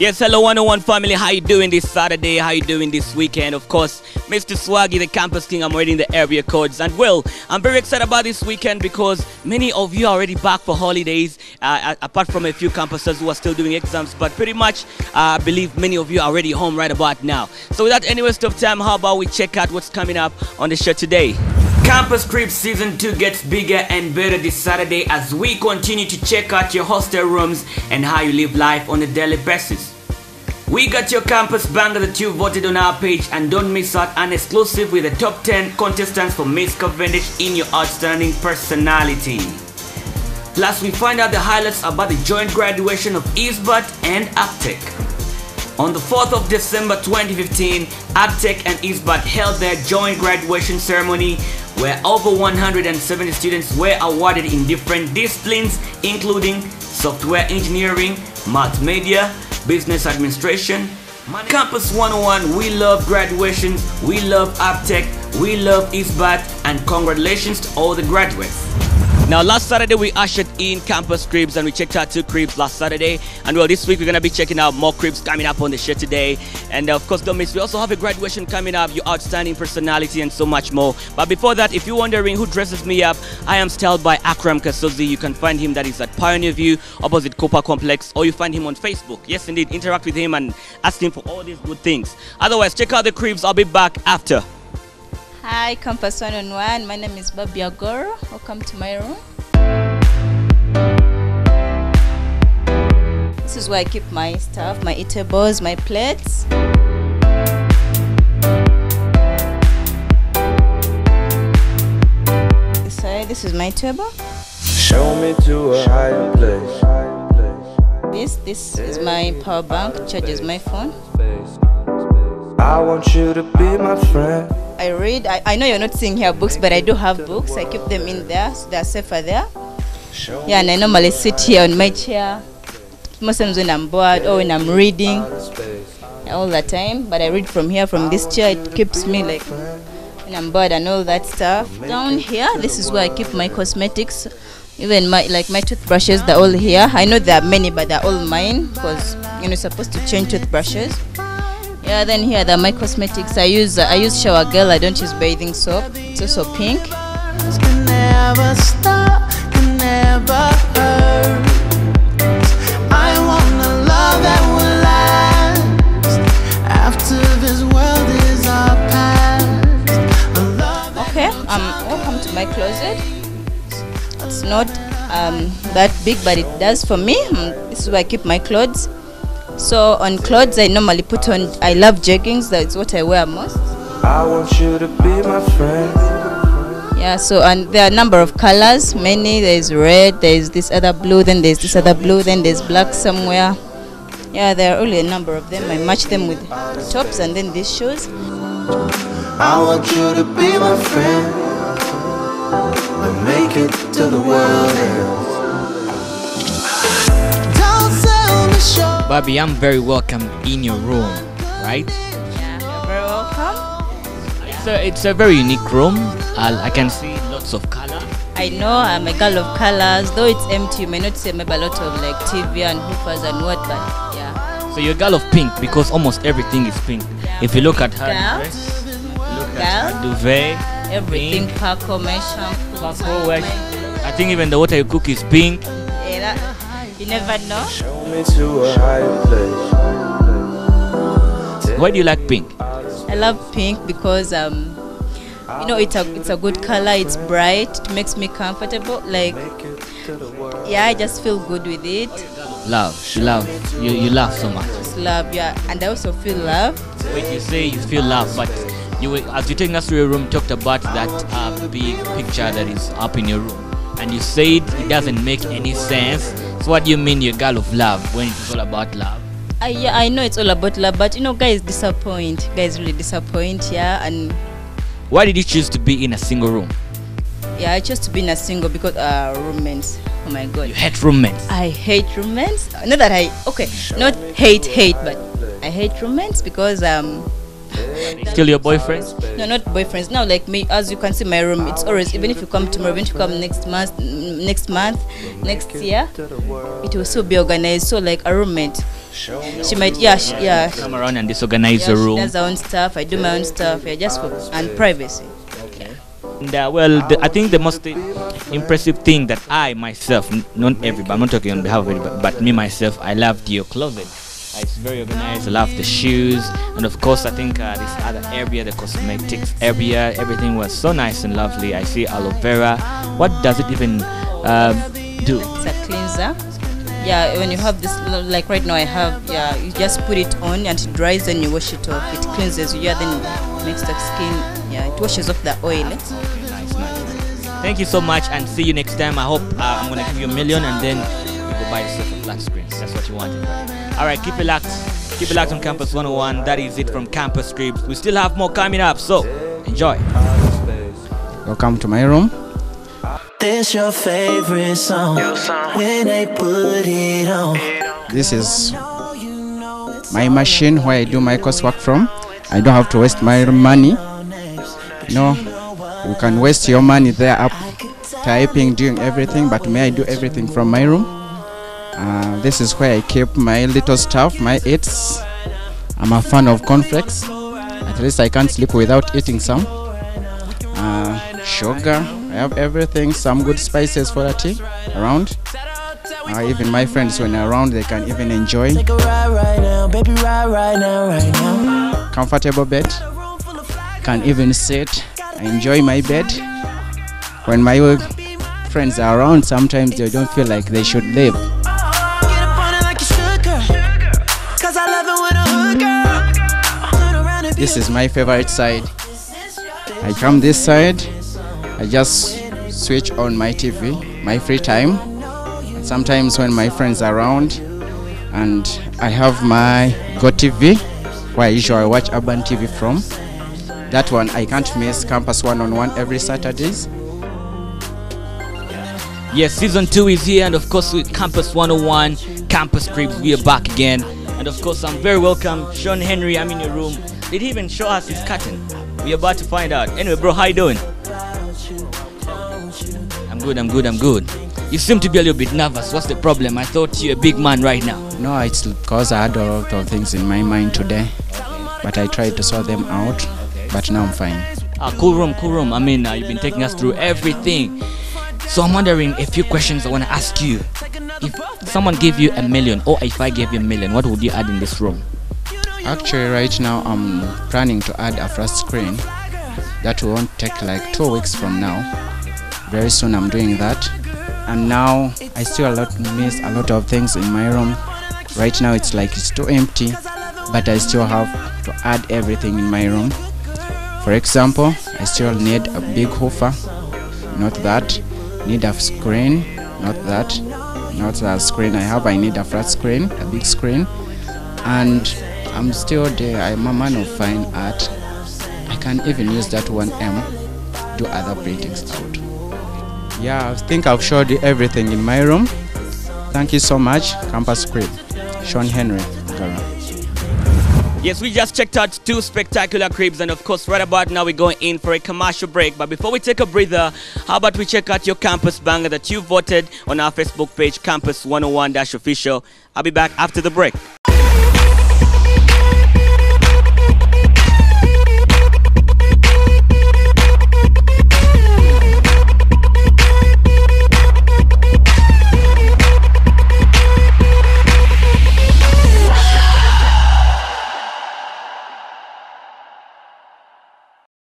Yes, hello 101 family. How you doing this Saturday? How you doing this weekend? Of course, Mr. Swaggy, the campus king. I'm reading the area codes, and well, I'm very excited about this weekend because many of you are already back for holidays. Uh, apart from a few campuses who are still doing exams, but pretty much, uh, I believe many of you are already home right about now. So without any waste of time, how about we check out what's coming up on the show today? Campus Crib Season 2 gets bigger and better this Saturday as we continue to check out your hostel rooms and how you live life on a daily basis. We got your campus banger that you voted on our page and don't miss out an exclusive with the top 10 contestants for Miss Cavendish in your outstanding personality. Plus, we find out the highlights about the joint graduation of ISBAT and Aptech. On the 4th of December 2015, Aptech and ISBAT held their joint graduation ceremony where over 170 students were awarded in different disciplines including software engineering, multimedia, business administration, Campus 101, we love graduations, we love Aptech, we love ISBAT, and congratulations to all the graduates. Now, last Saturday we ushered in campus cribs and we checked out two cribs last Saturday. And well, this week we're gonna be checking out more cribs coming up on the show today. And of course, don't miss, we also have a graduation coming up, your outstanding personality, and so much more. But before that, if you're wondering who dresses me up, I am styled by Akram Kasozi. You can find him that is at Pioneer View, opposite Cooper Complex, or you find him on Facebook. Yes, indeed, interact with him and ask him for all these good things. Otherwise, check out the cribs. I'll be back after. Hi, Campus 101. My name is Bobby Agoro. Welcome to my room. This is where I keep my stuff, my eatables, my plates. This this is my table. Show me to a higher place. This, this is my power bank, charges my phone. I want you to be my friend. I read. I, I know you're not seeing here books, but I do have books. I keep them in there, so they're safer there. Yeah, and I normally sit here on my chair. Most times when I'm bored or when I'm reading, all the time. But I read from here, from this chair. It keeps me like when I'm bored and all that stuff. Down here, this is where I keep my cosmetics. Even my like my toothbrushes, they're all here. I know there are many, but they're all mine because you know supposed to change toothbrushes. Yeah, then here the my cosmetics. I use uh, I use shower gel. I don't use bathing soap. It's also pink. Okay, um, welcome to my closet. It's not um, that big, but it does for me. Um, this is where I keep my clothes. So on clothes, I normally put on. I love jeggings. That's what I wear most. I want you to be my friend. Yeah. So and there are a number of colors. Many. There's red. There's this other blue. Then there's this other blue. Then there's black somewhere. Yeah, there are only a number of them. I match them with tops and then these shoes. I want you to be my friend. We'll make it to the world ends. Bobby, I'm very welcome in your room, right? Yeah, you're very welcome. It's a, it's a very unique room. Uh, I can see lots of color. I know I'm a girl of colors. Though it's empty, you may not see maybe a lot of like TV and hoopers and what, but yeah. So you're a girl of pink because almost everything is pink. If you look at her Girl. dress, look Girl. at her duvet, Everything, pink, Paco, my shampoo. Paco, I think even the water you cook is pink. Yeah, that- you never know. Show me to a higher place. Why do you like pink? I love pink because um, you know it's a it's a good color. It's bright. It makes me comfortable. Like Make it to the world. yeah, I just feel good with it. Love. You love. You, you love so much. Just love, yeah, and I also feel love. When you say you feel love, but you were, as you're taking us to your room, talked about that uh, big picture that is up in your room, and you said it doesn't make any sense. So what do you mean you're a girl of love when it's all about love? I yeah, I know it's all about love, but you know, guys disappoint. Guys really disappoint, yeah, and Why did you choose to be in a single room? yeah, I chose to be in a single because uh, roommates. Oh my god. You hate roommates. I hate roommates. Not that I okay, not hate hate, but I hate roommates because um Still your boyfriend? no not boyfriends. Now like me, as you can see my room, it's always even if you come tomorrow, even if you come next month, next month, next year, it will still be organized. So like a roommate, She might, yeah, she, yeah. Come around and disorganize yeah, the she room. does her own stuff. I do my own stuff. Yeah, just for and privacy. And, uh, well, the, I think the most impressive thing that I myself, not everybody, I'm not talking on behalf of everybody, but me myself, I loved your closet. Uh, It's very organized. I love the shoes, and of course, I think uh, this other area, the cosmetics area, everything was so nice and lovely. I see aloe vera. What does it even um, do? It's a cleanser. Yeah, when you have this, like right now, I have. Yeah, you just put it on and it dries, and you wash it off. It cleanses you. Yeah, then it makes the skin. Yeah, it washes off the oil. Nice, nice. Thank you so much, and see you next time. I hope uh, I'm gonna give you a million, and then you go buy yourself a flat screen. That's what you wanted. Right? All right, keep it locked. Keep it locked on Campus 101. That is it from Campus Cribs. We still have more coming up, so enjoy. Welcome to my room. This your favorite song. When they put it on. This is my machine where I do my coursework from. I don't have to waste my money. No, you can waste your money there up typing, doing everything, but may I do everything from my room? Uh, this is where I keep my little stuff, my eats. I'm a fan of cornflakes. At least I can't sleep without eating some. Uh, sugar, I have everything, some good spices for the tea around. Uh, even my friends when they're around, they can even enjoy. Take a ride right now, baby, ride right now, right now. Comfortable bed, can even sit, I enjoy my bed. When my friends are around, sometimes they don't feel like they should leave. This is my favorite side. I come this side, I just switch on my TV, my free time. Sometimes when my friends are around, and I have my Go TV, where I usually watch Urban TV from. That one I can't miss Campus One on One every Saturdays. Yes, season two is here, and of course, with Campus 101, Campus Cribs, we are back again. And of course, I'm very welcome. Sean Henry, I'm in your room. Did he even show us his curtain? We're about to find out. Anyway, bro, how you doing? I'm good, I'm good, I'm good. You seem to be a little bit nervous. What's the problem? I thought you're a big man right now. No, it's because I had a lot of things in my mind today, but I tried to sort them out. But now I'm fine. Ah, cool room, cool room. I mean, uh, you've been taking us through everything. So I'm wondering a few questions I want to ask you. If someone gave you a million, or if I gave you a million, what would you add in this room? Actually, right now I'm planning to add a flat screen. That won't take like two weeks from now. Very soon I'm doing that. And now I still a lot miss a lot of things in my room. Right now it's like it's too empty, but I still have to add everything in my room. For example, I still need a big hoofer, not that. Need a screen, not that. Not a screen I have. I need a flat screen, a big screen, and I'm still there. I'm a man of fine art. I can even use that 1M, do other paintings out. Yeah, I think I've showed you everything in my room. Thank you so much, Campus Crib. Sean Henry. Yes, we just checked out two spectacular cribs, and of course, right about now we're going in for a commercial break. But before we take a breather, how about we check out your campus banger that you voted on our Facebook page, Campus 101 Official? I'll be back after the break.